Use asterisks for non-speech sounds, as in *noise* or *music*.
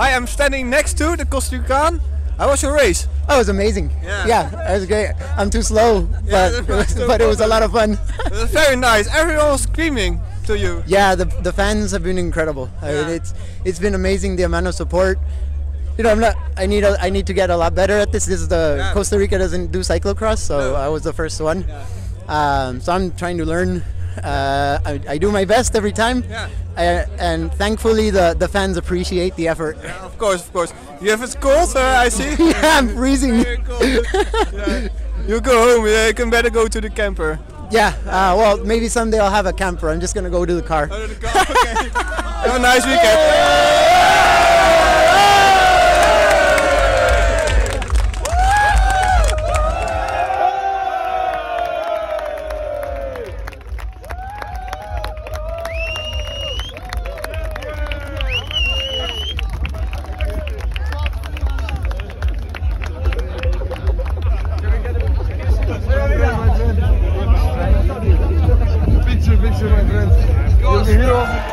I am standing next to the Costa Rican. How was your race? Oh, it was amazing. Yeah. yeah, it was great. I'm too slow, *laughs* but Yeah, *laughs* but it was a lot of fun. It was very nice. Everyone was screaming to you. yeah, the the fans have been incredible. I mean, Yeah. it's it's been amazing the amount of support. You know, I'm not. I need a, I need to get a lot better at this. This is the Yeah. Costa Rica doesn't do cyclocross, so No. I was the first one. Um, so I'm trying to learn. Uh, I, I do my best every time, Yeah. uh, and thankfully the, the fans appreciate the effort. Yeah, of course, of course. You have it cold, uh, I see. *laughs* yeah, I'm freezing. Yeah. You go home. Yeah, you can better go to the camper. Yeah, uh, well, maybe someday I'll have a camper. I'm just gonna go to the car. Oh, the car. Okay. *laughs* have a nice weekend. you, hier. friend. You'll be hero.